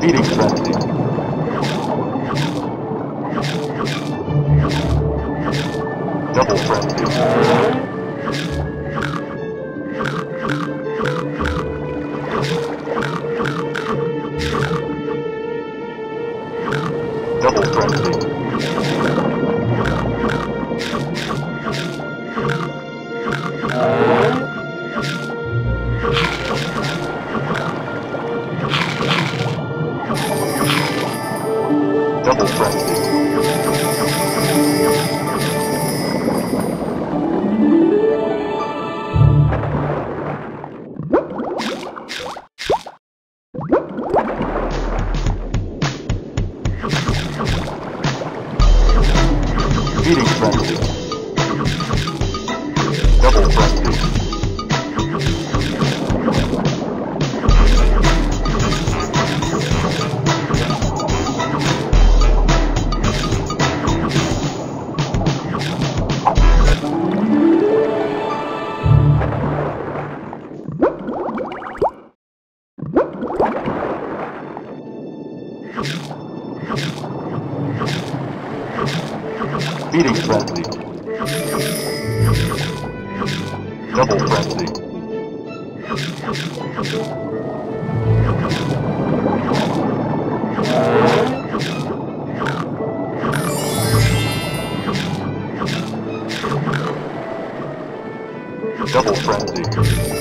Feeding Double frenzy.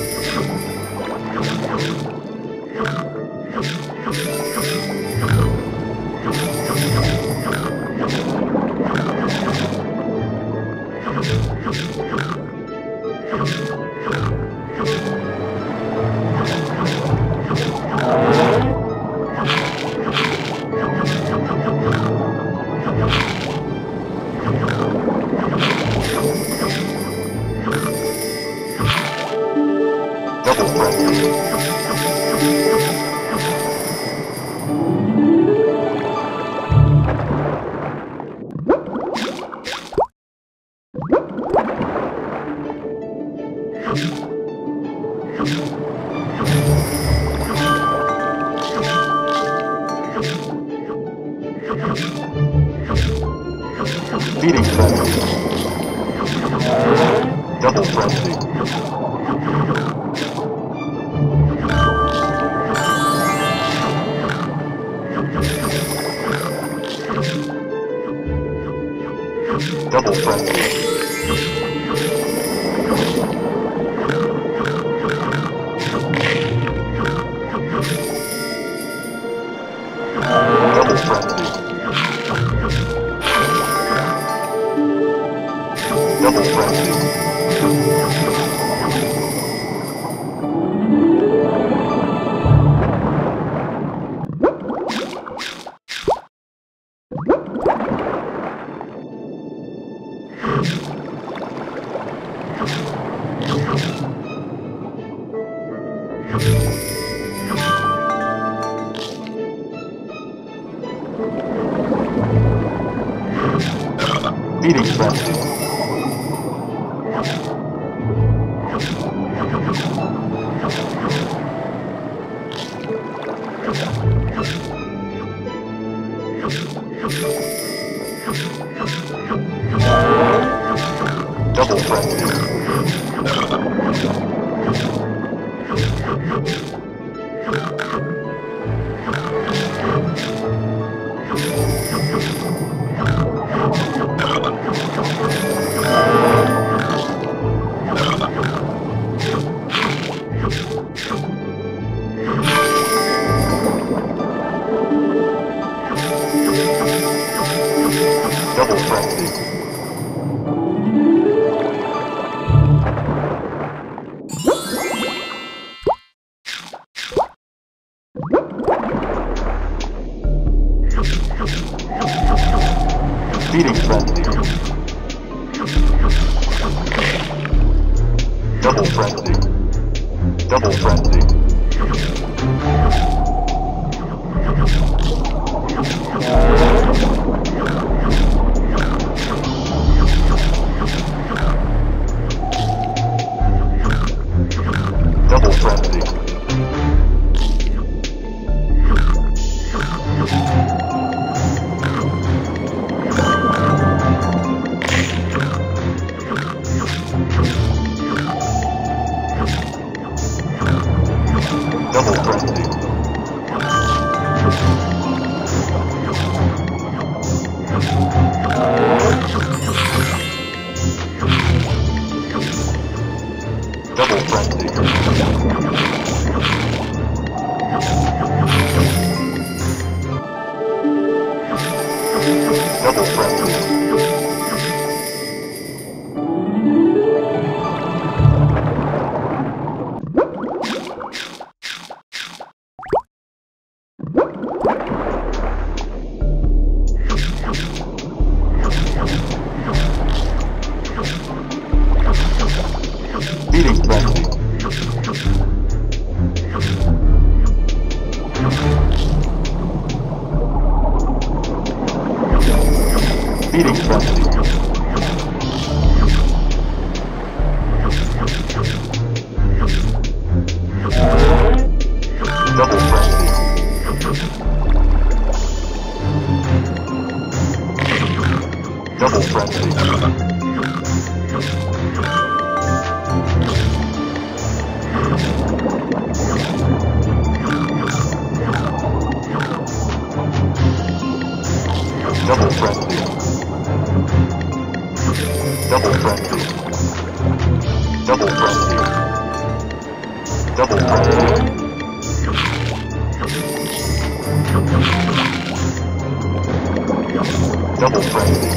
double frame.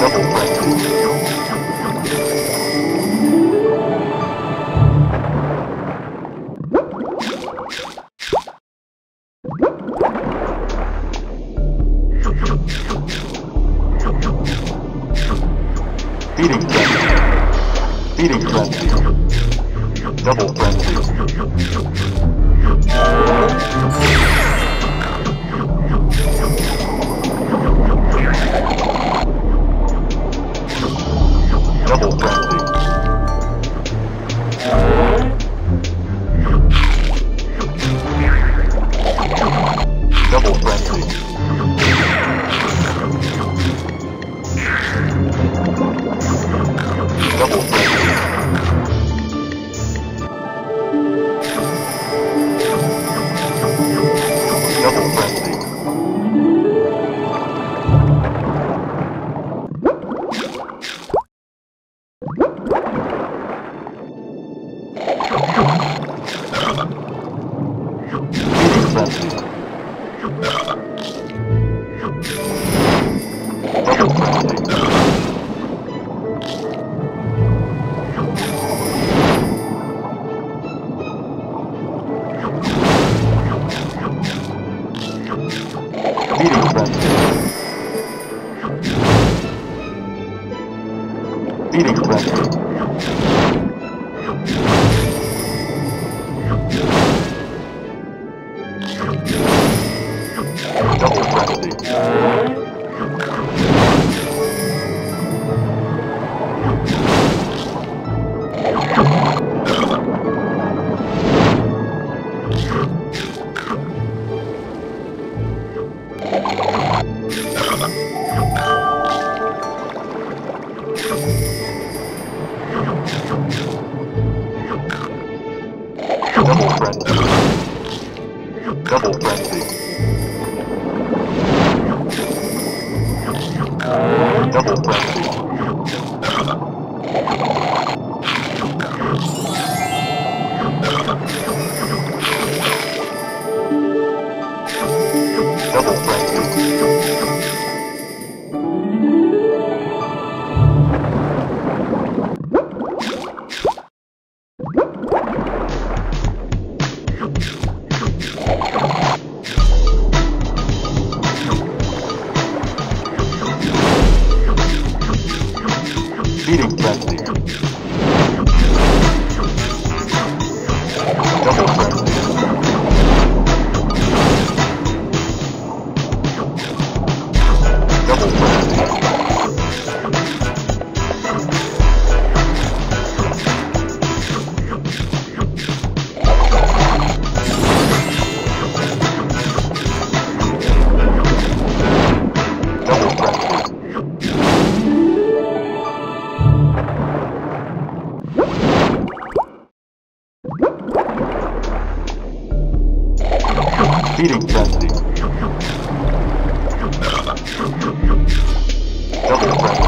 Double frenzy. Double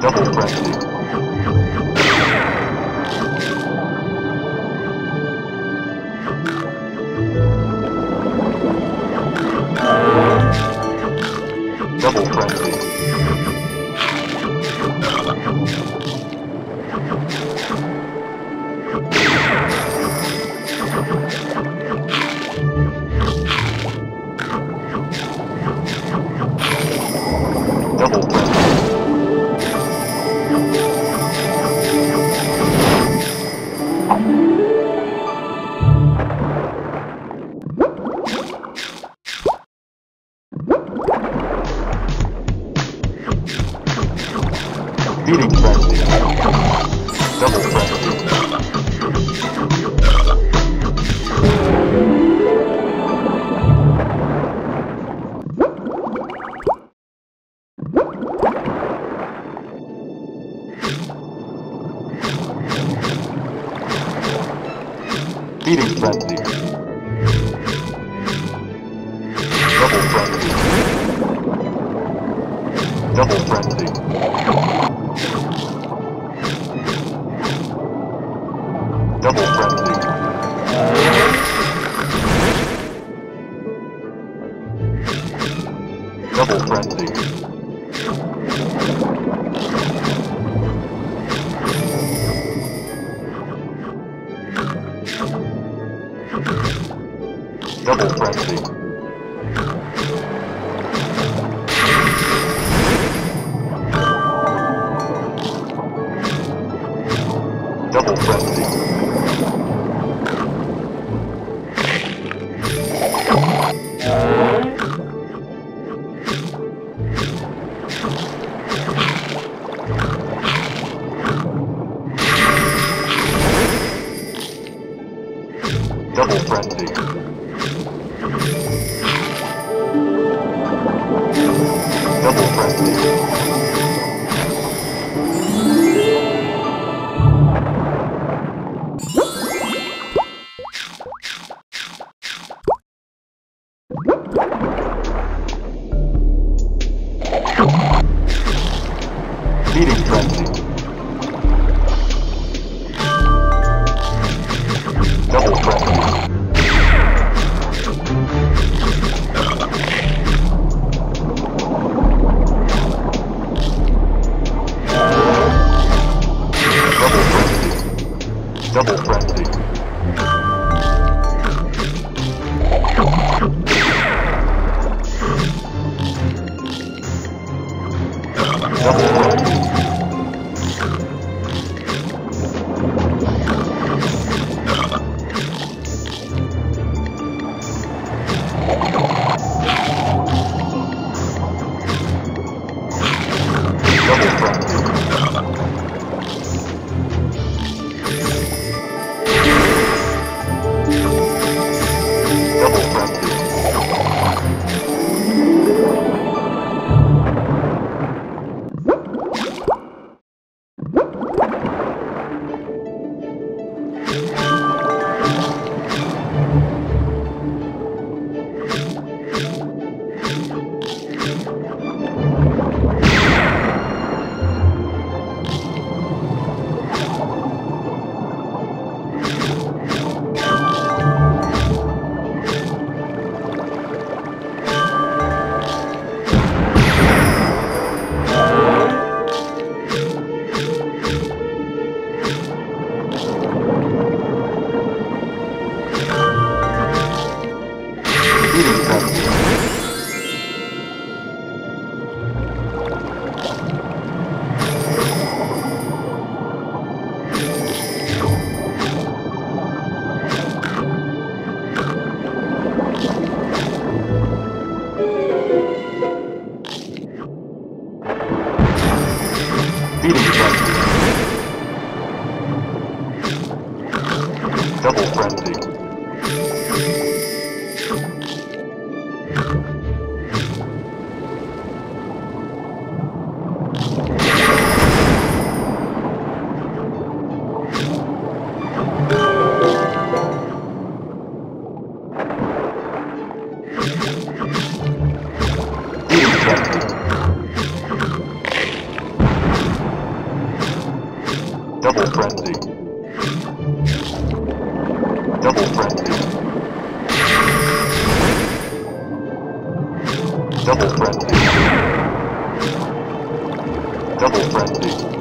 Double break. Double proxy. Double proxy. Double frenzy. Double frenzy.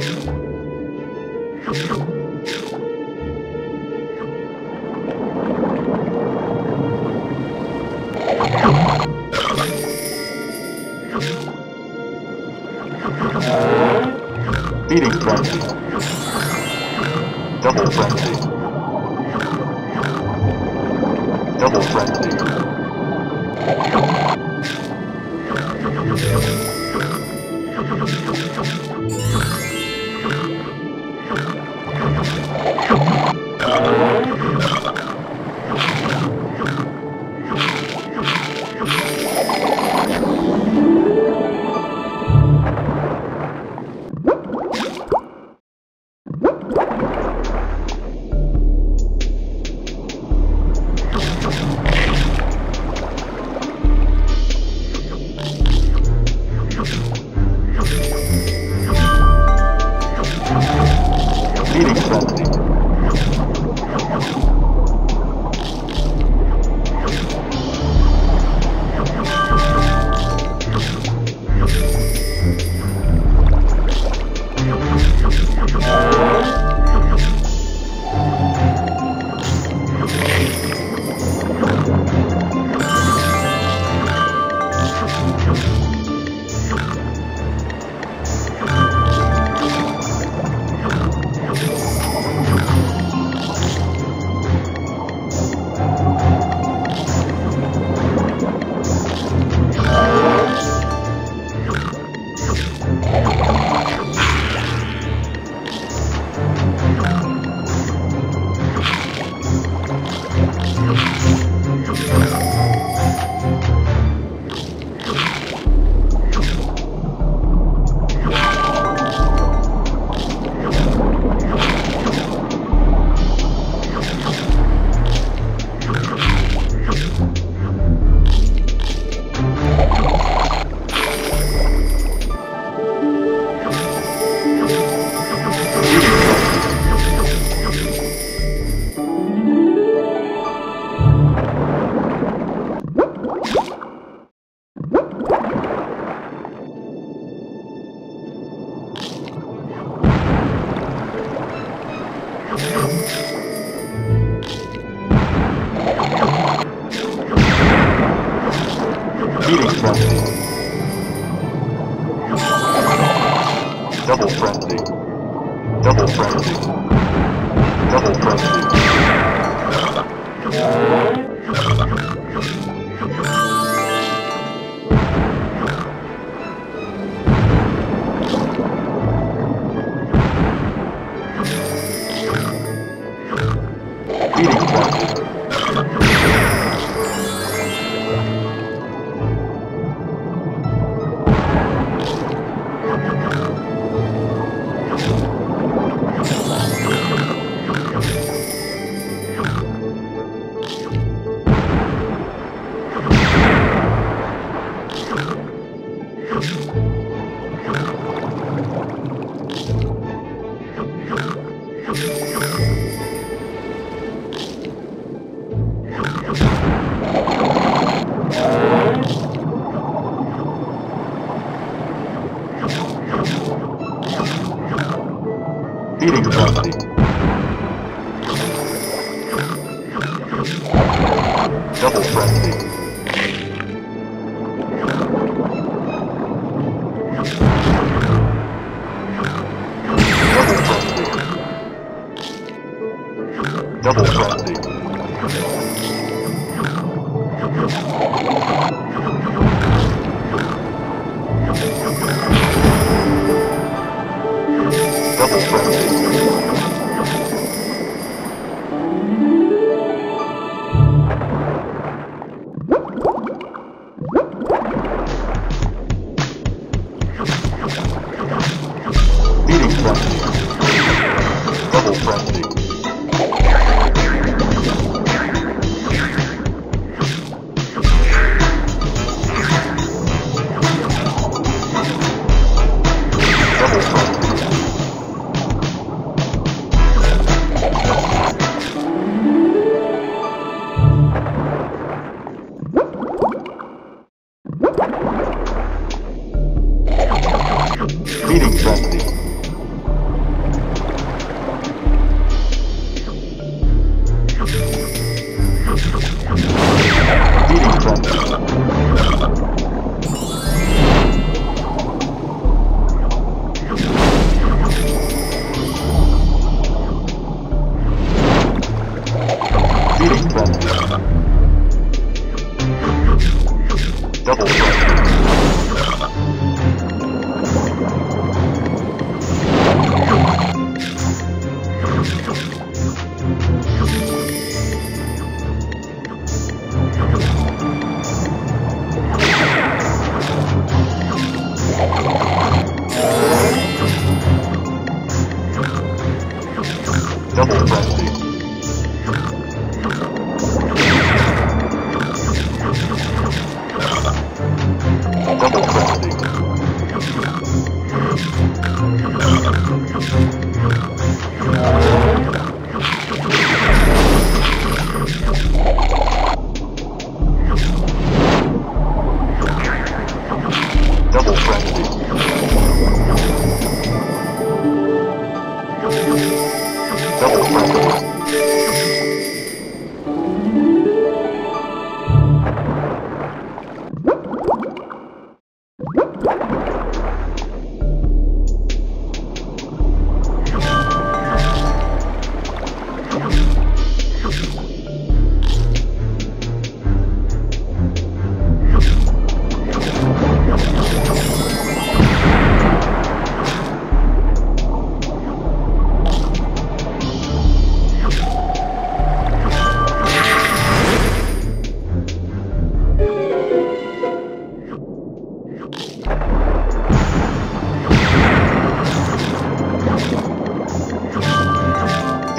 Feeding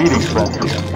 Feeding frenzy.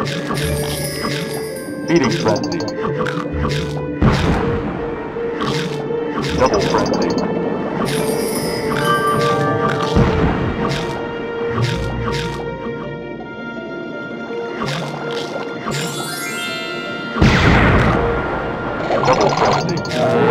Feeding frenzy. Double frenzy. Double frenzy.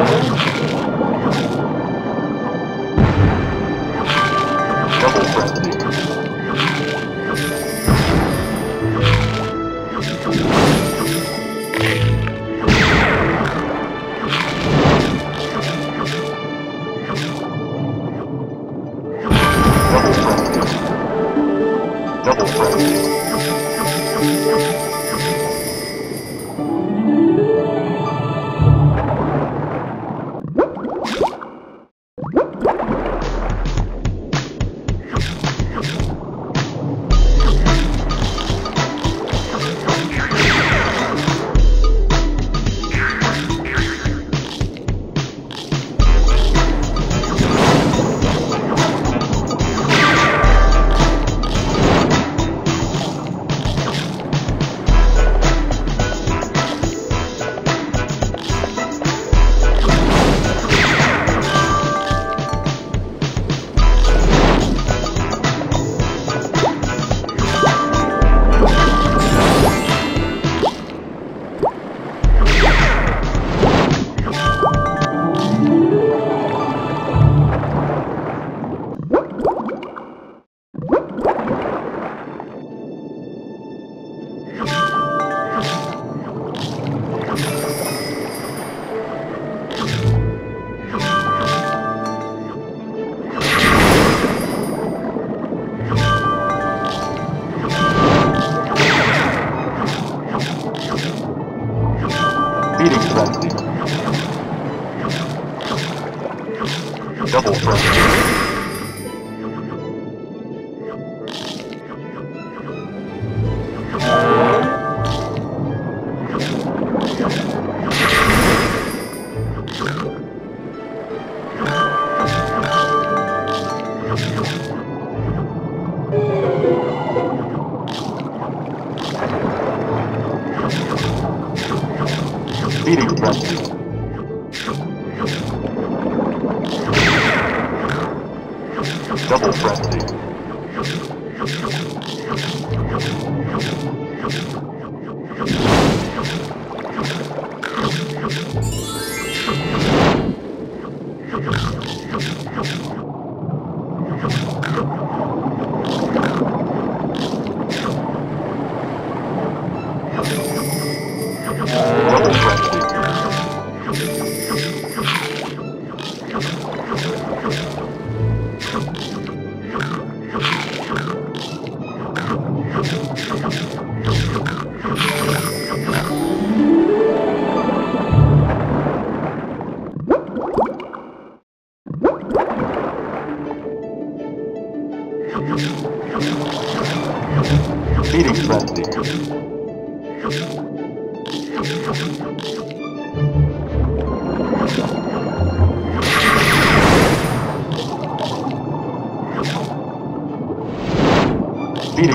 Feeding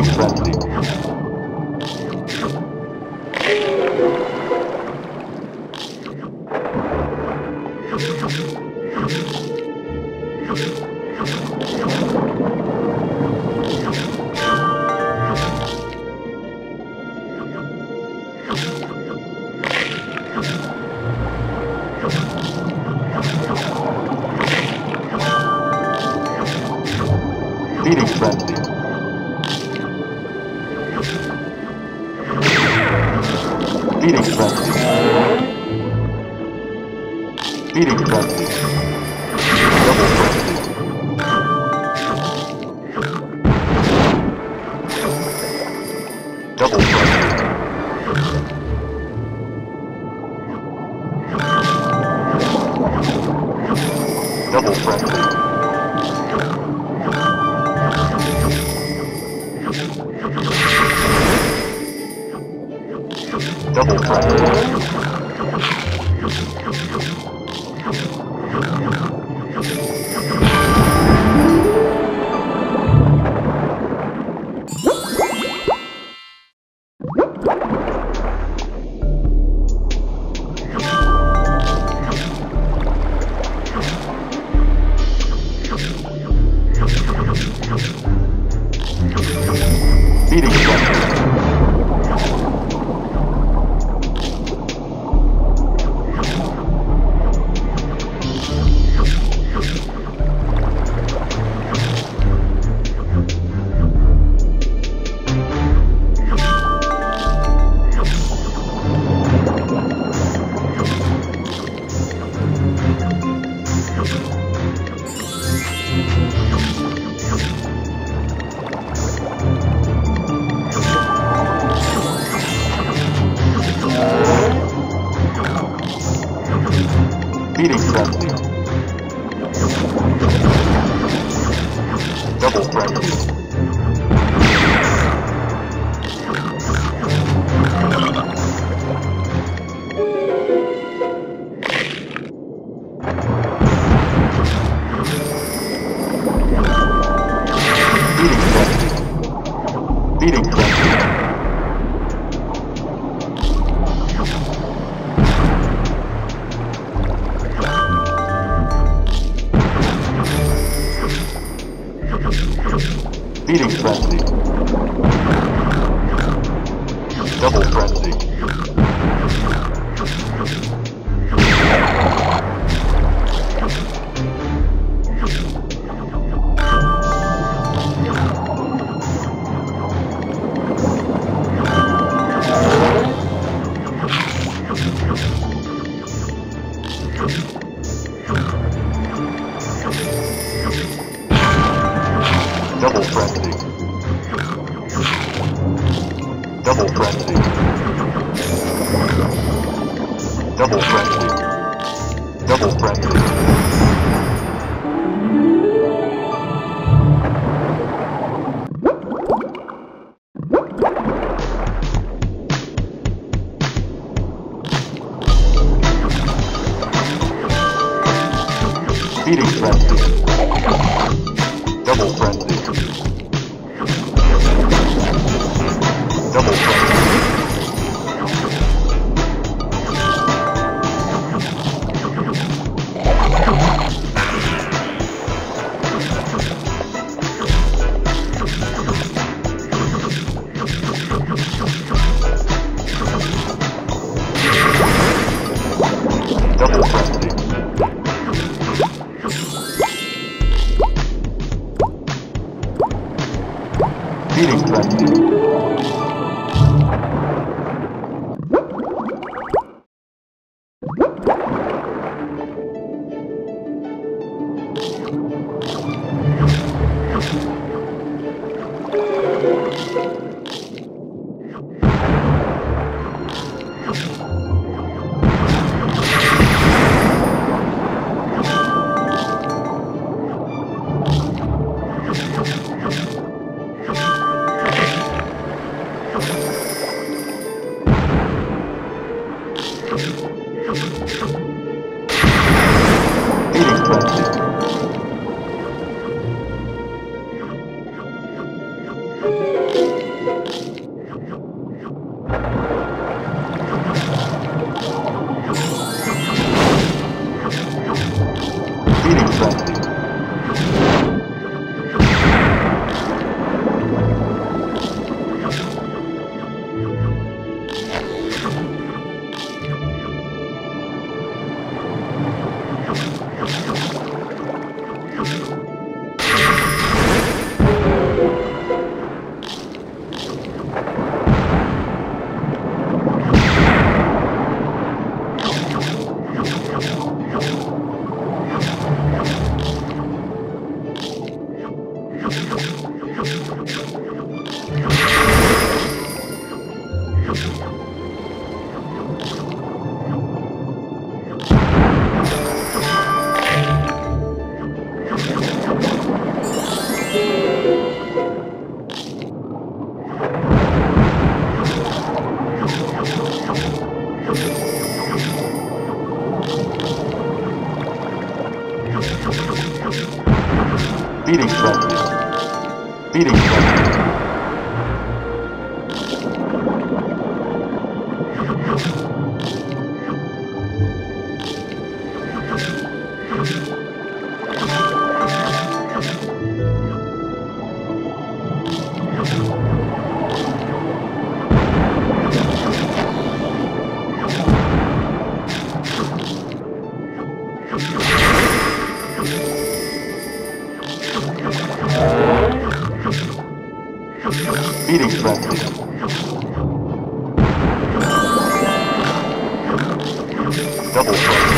frenzy. Double frenzy. Double frenzy. Double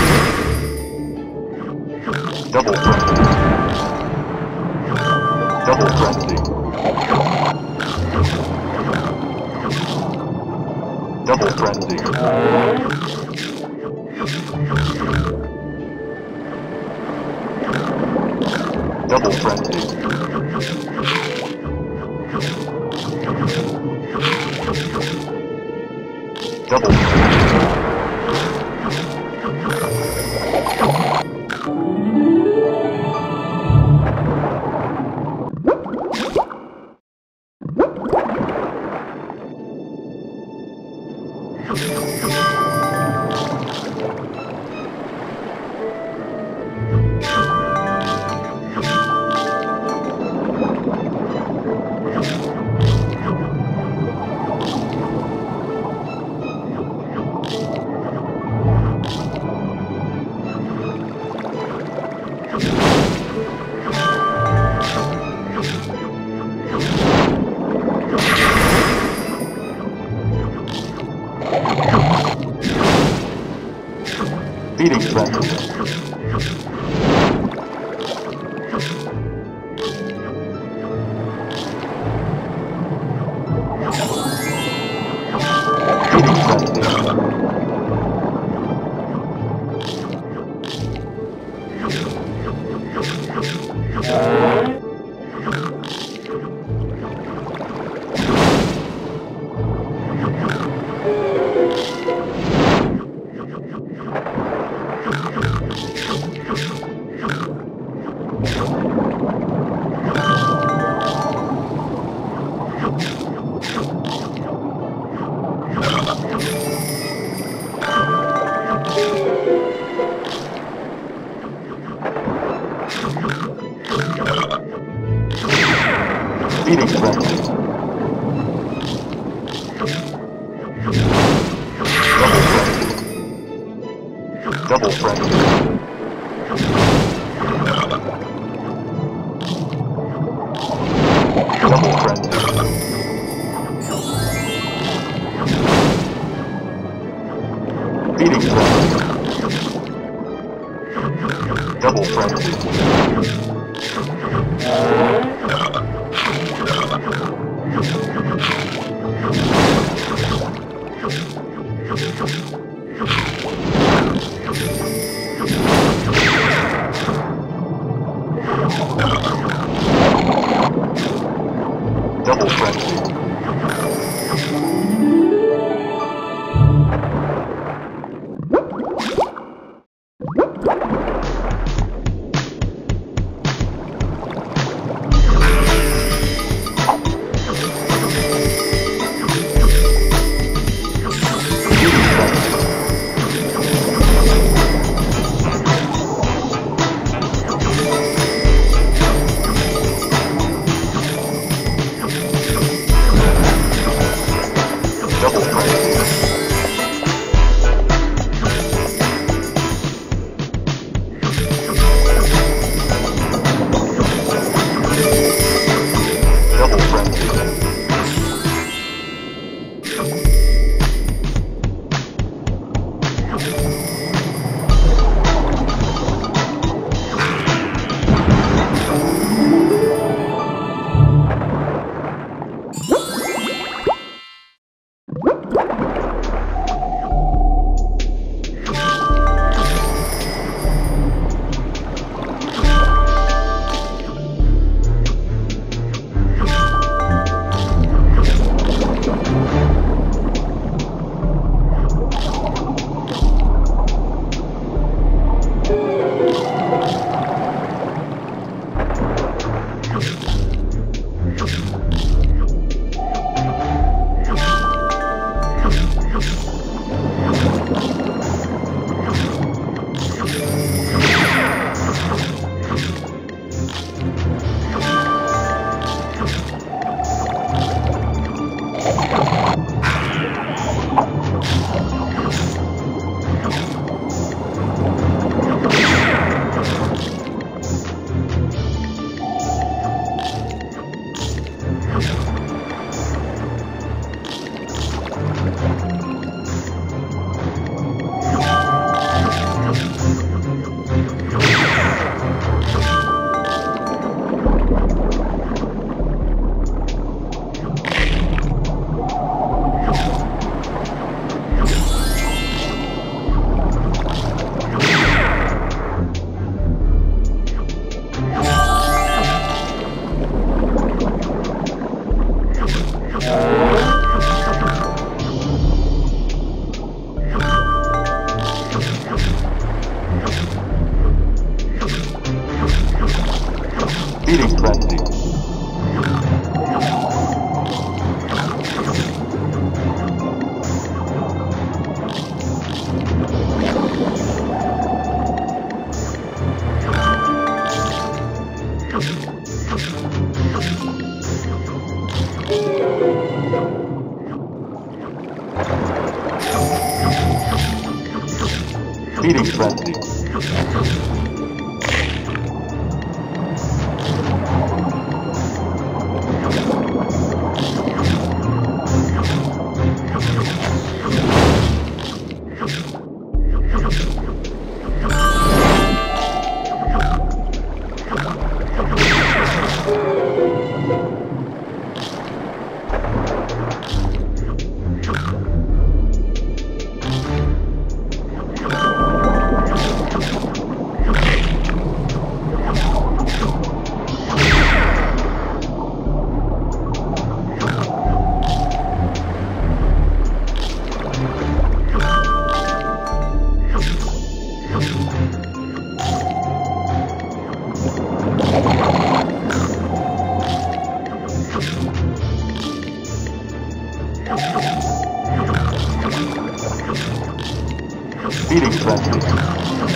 Feeding frenzy.